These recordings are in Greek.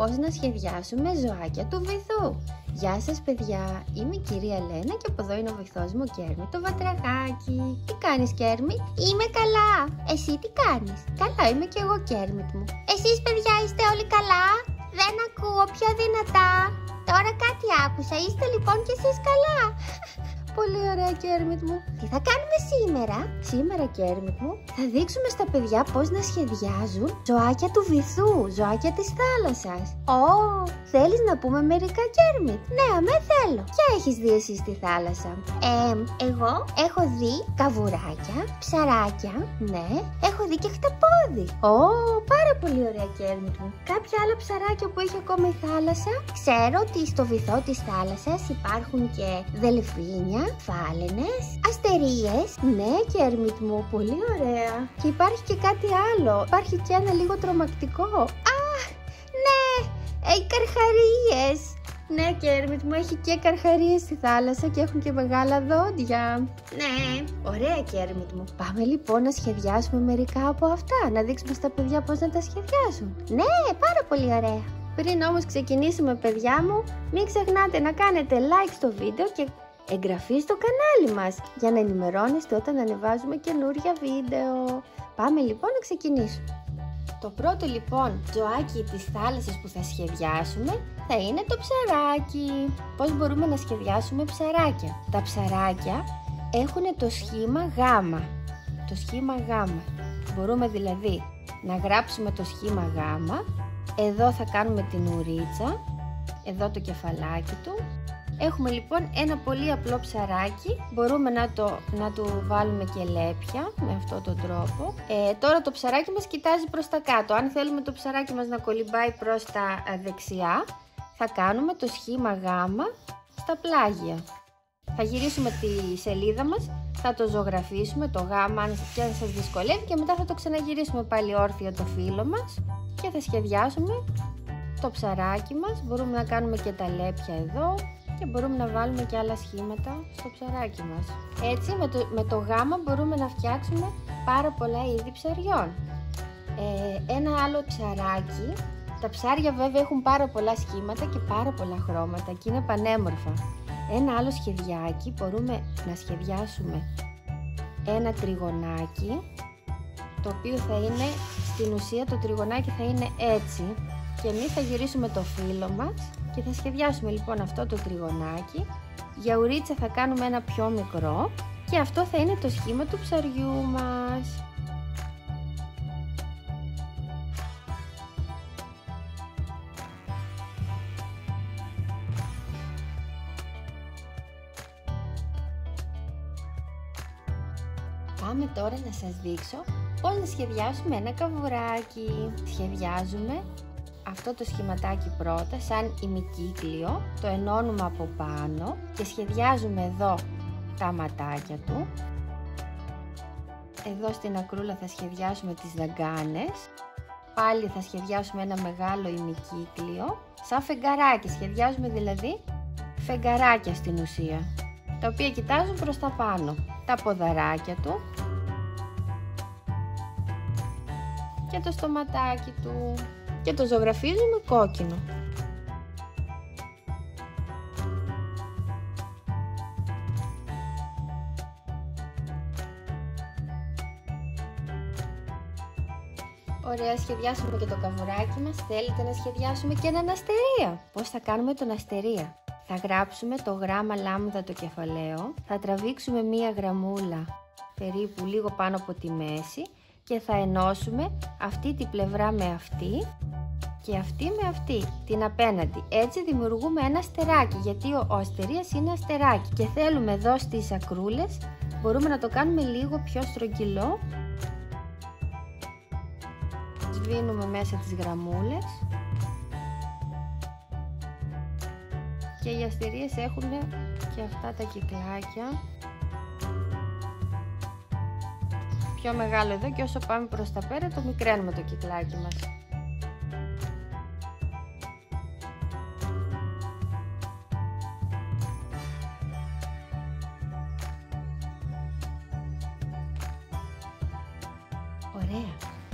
πώς να σχεδιάσουμε ζωάκια του βυθού. Γεια σας παιδιά, είμαι η κυρία Λένα και από εδώ είναι ο βοηθός μου Κέρμι το βατραχάκι. Τι κάνεις Κέρμι; Είμαι καλά. Εσύ τι κάνεις; Καλά είμαι και εγώ Κέρμι μου. Εσείς παιδιά είστε όλοι καλά; Δεν ακούω πιο δυνατά. Τώρα κάτι άκουσα. Είστε λοιπόν κι εσείς καλά; Πολύ ωραία Κέρμιτ μου. Τι θα κάνουμε σήμερα; Σήμερα Κέρμιτ μου θα δείξουμε στα παιδιά πώς να σχεδιάζουν ζωάκια του βυθού, ζωάκια της θάλασσας. Ω, θέλεις να πούμε μερικά Κέρμιτ; Ναι, αμέ θέλω. Ποια έχεις δει εσύ στη θάλασσα; Ε, εγώ έχω δει καβουράκια, ψαράκια, ναι. Έχω δει και χταπόδι. Ω, πάρα πολύ ωραία Κέρμιτ μου. Κάποια άλλα ψαράκια που έχει ακόμα η θάλασσα; Ξέρω ότι στο βυθό της θάλασσας υπάρχουν και δελφίνια φάλαινες, αστερίες. Ναι, Κέρμιτ μου, πολύ ωραία. Και υπάρχει και κάτι άλλο. Υπάρχει και ένα λίγο τρομακτικό. Αχ, ναι, έχει καρχαρίες. Ναι, Κέρμιτ μου έχει και καρχαρίες στη θάλασσα και έχουν και μεγάλα δόντια. Ναι, ωραία Κέρμιτ μου. Πάμε λοιπόν να σχεδιάσουμε μερικά από αυτά, να δείξουμε στα παιδιά πώς να τα σχεδιάσουν. Ναι, πάρα πολύ ωραία. Πριν όμως ξεκινήσουμε παιδιά μου, μην ξεχνάτε να κάνετε like στο βίντεο και εγγραφή στο κανάλι μας για να ενημερώνεστε όταν ανεβάζουμε καινούρια βίντεο. Πάμε λοιπόν να ξεκινήσουμε. Το πρώτο λοιπόν ζωάκι της θάλασσας που θα σχεδιάσουμε θα είναι το ψαράκι. Πώς μπορούμε να σχεδιάσουμε ψαράκια; Τα ψαράκια έχουν το σχήμα γάμα. Το σχήμα γάμα. Μπορούμε δηλαδή να γράψουμε το σχήμα γάμα. Εδώ θα κάνουμε την ουρίτσα. Εδώ το κεφαλάκι του Έχουμε λοιπόν ένα πολύ απλό ψαράκι, μπορούμε να, το, να του βάλουμε και λέπια με αυτόν τον τρόπο. Ε, τώρα το ψαράκι μας κοιτάζει προς τα κάτω, αν θέλουμε το ψαράκι μας να κολυμπάει προς τα ε, δεξιά, θα κάνουμε το σχήμα γάμα στα πλάγια. Θα γυρίσουμε τη σελίδα μας, θα το ζωγραφίσουμε το γάμα αν σας δυσκολεύει και μετά θα το ξαναγυρίσουμε πάλι όρθιο το φύλλο μας και θα σχεδιάσουμε το ψαράκι μας, μπορούμε να κάνουμε και τα λέπια εδώ και μπορούμε να βάλουμε και άλλα σχήματα στο ψαράκι μας. Έτσι με το, με το γάμα μπορούμε να φτιάξουμε πάρα πολλά είδη ψαριών. Ε, ένα άλλο ψαράκι, τα ψάρια βέβαια έχουν πάρα πολλά σχήματα και πάρα πολλά χρώματα και είναι πανέμορφα. Ένα άλλο σχεδιάκι μπορούμε να σχεδιάσουμε ένα τριγωνάκι το οποίο θα είναι, στην ουσία το τριγωνάκι θα είναι έτσι και εμείς θα γυρίσουμε το φύλλο μας και θα σχεδιάσουμε λοιπόν αυτό το τριγωνάκι. Για ουρίτσα θα κάνουμε ένα πιο μικρό και αυτό θα είναι το σχήμα του ψαριού μας. Πάμε τώρα να σας δείξω πώς να σχεδιάσουμε ένα καβουράκι. Σχεδιάζουμε αυτό το σχηματάκι πρώτα σαν ημικύκλιο, το ενώνουμε από πάνω και σχεδιάζουμε εδώ τα ματάκια του. Εδώ στην ακρούλα θα σχεδιάσουμε τις δαγκάνες. Πάλι θα σχεδιάσουμε ένα μεγάλο ημικύκλιο, σαν φεγγαράκι. Σχεδιάζουμε δηλαδή φεγγαράκια στην ουσία, τα οποία κοιτάζουν προς τα πάνω. Τα ποδαράκια του και το στοματάκι του και το ζωγραφίζουμε κόκκινο. Ωραία, σχεδιάσουμε και το καβουράκι μας. Θέλετε να σχεδιάσουμε και έναν αστερία. Πώς θα κάνουμε τον αστερία; Θα γράψουμε το γράμμα λάμδα το κεφαλαίο. Θα τραβήξουμε μία γραμμούλα περίπου λίγο πάνω από τη μέση και θα ενώσουμε αυτή τη πλευρά με αυτή και αυτή με αυτή, την απέναντι. Έτσι δημιουργούμε ένα αστεράκι, γιατί ο, ο αστερίας είναι αστεράκι και θέλουμε εδώ στις ακρούλες, μπορούμε να το κάνουμε λίγο πιο στρογγυλό. Σβήνουμε μέσα τις γραμμούλες. Και οι αστερίες έχουν και αυτά τα κυκλάκια. Πιο μεγάλο εδώ και όσο πάμε προς τα πέρα το μικραίνουμε το κυκλάκι μας.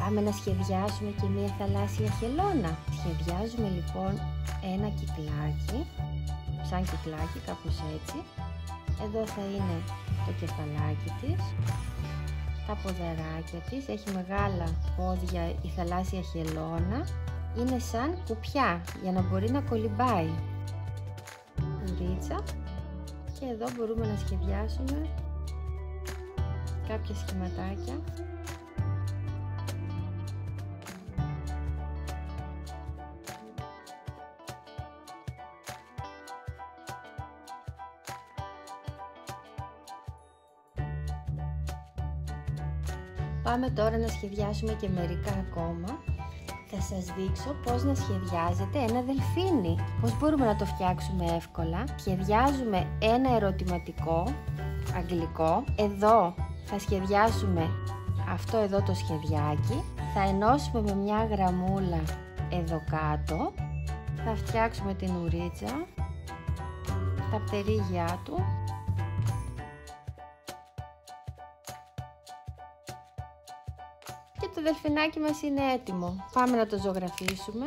Πάμε να σχεδιάσουμε και μία θαλάσσια χελώνα. Σχεδιάζουμε λοιπόν ένα κυκλάκι, σαν κυκλάκι κάπως έτσι. Εδώ θα είναι το κεφαλάκι της, τα ποδαράκια της, έχει μεγάλα πόδια η θαλάσσια χελώνα. Είναι σαν κουπιά για να μπορεί να κολυμπάει. Ρίτσα και εδώ μπορούμε να σχεδιάσουμε κάποια σχηματάκια Πάμε τώρα να σχεδιάσουμε και μερικά ακόμα. Θα σας δείξω πώς να σχεδιάζετε ένα δελφίνι. Πώς μπορούμε να το φτιάξουμε εύκολα. Σχεδιάζουμε ένα ερωτηματικό αγγλικό. Εδώ θα σχεδιάσουμε αυτό εδώ το σχεδιάκι. Θα ενώσουμε με μια γραμμούλα εδώ κάτω. Θα φτιάξουμε την ουρίτσα, τα πτερίγια του το δελφινάκι μας είναι έτοιμο. Πάμε να το ζωγραφίσουμε.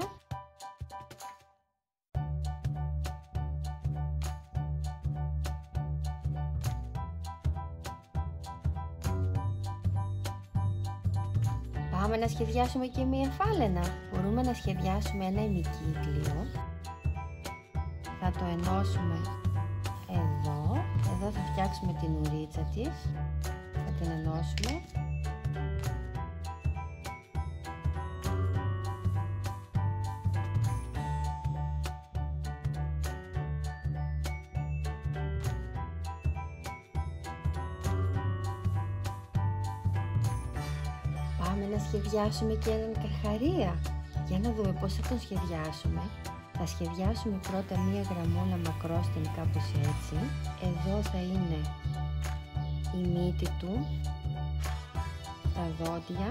Πάμε να σχεδιάσουμε και μία φάλαινα. Μπορούμε να σχεδιάσουμε ένα ημικύκλιο. Θα το ενώσουμε εδώ. Εδώ θα φτιάξουμε την ουρίτσα της. Θα την ενώσουμε. Πάμε να σχεδιάσουμε και έναν καρχαρία. Για να δούμε πώς θα τον σχεδιάσουμε. Θα σχεδιάσουμε πρώτα μία γραμμούλα μακρόστινη κάπως έτσι. Εδώ θα είναι η μύτη του, τα δόντια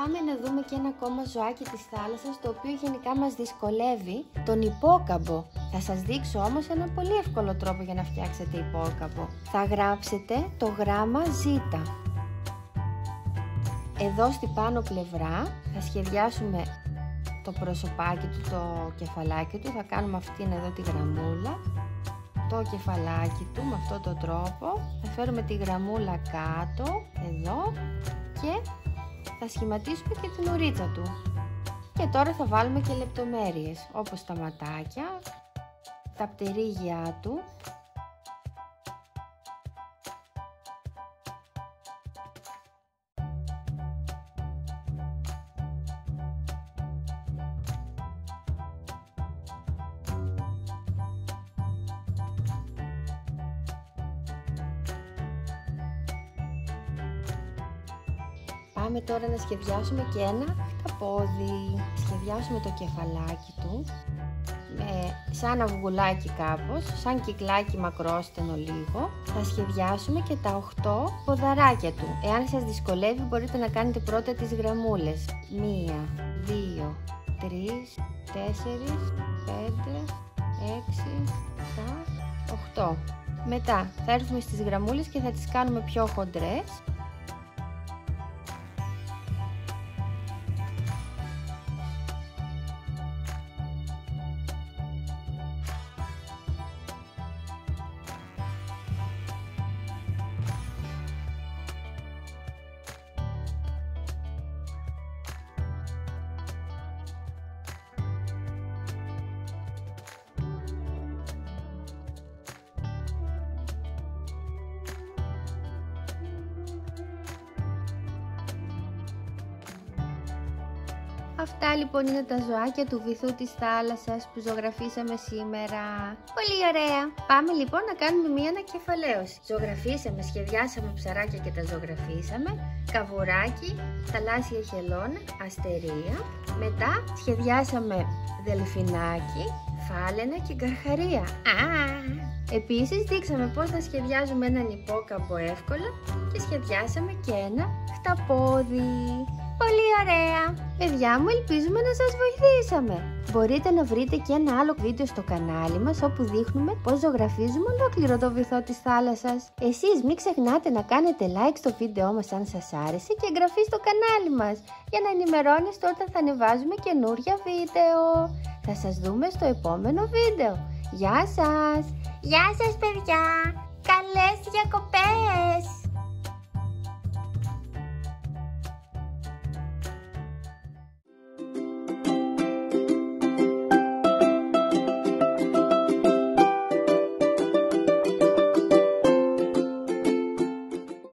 Πάμε να δούμε και ένα ακόμα ζωάκι της θάλασσας το οποίο γενικά μας δυσκολεύει, τον υπόκαμπο. Θα σας δείξω όμως ένα πολύ εύκολο τρόπο για να φτιάξετε υπόκαμπο. Θα γράψετε το γράμμα Z. Εδώ στην πάνω πλευρά θα σχεδιάσουμε το προσωπάκι του, το κεφαλάκι του, θα κάνουμε αυτήν εδώ τη γραμμούλα το κεφαλάκι του με αυτόν τον τρόπο θα φέρουμε τη γραμμούλα κάτω εδώ και θα σχηματίσουμε και την ουρίτσα του. Και τώρα θα βάλουμε και λεπτομέρειες όπως τα ματάκια, τα πτερίγια του Πάμε τώρα να σχεδιάσουμε και ένα χταπόδι. Σχεδιάσουμε το κεφαλάκι του με, σαν αυγουλάκι κάπως, σαν κυκλάκι μακρόστενο λίγο. Θα σχεδιάσουμε και τα 8 ποδαράκια του. Εάν σας δυσκολεύει μπορείτε να κάνετε πρώτα τις γραμμούλες. 1, 2, 3, 4, 5, 6, 7, 8. Μετά θα έρθουμε στις γραμμούλες και θα τις κάνουμε πιο χοντρές Αυτά λοιπόν είναι τα ζωάκια του βυθού της θάλασσας που ζωγραφίσαμε σήμερα. Πολύ ωραία! Πάμε λοιπόν να κάνουμε μία ανακεφαλαίωση. Ζωγραφίσαμε, σχεδιάσαμε ψαράκια και τα ζωγραφίσαμε. Καβουράκι, θαλάσσια χελώνα, αστερία. Μετά σχεδιάσαμε δελφινάκι, φάλαινα και καρχαρία. Α! Επίσης δείξαμε πώς να σχεδιάζουμε έναν υπόκαμπο εύκολα και σχεδιάσαμε και ένα χταπόδι. Πολύ ωραία! Παιδιά μου, ελπίζουμε να σας βοηθήσαμε. Μπορείτε να βρείτε και ένα άλλο βίντεο στο κανάλι μας όπου δείχνουμε πώς ζωγραφίζουμε ολόκληρο το βυθό της θάλασσας. Εσείς μην ξεχνάτε να κάνετε like στο βίντεό μας αν σας άρεσε και εγγραφή στο κανάλι μας για να ενημερώνεστε όταν θα ανεβάζουμε καινούρια βίντεο. Θα σας δούμε στο επόμενο βίντεο. Γεια σας! Γεια σας παιδιά! Καλές διακοπές!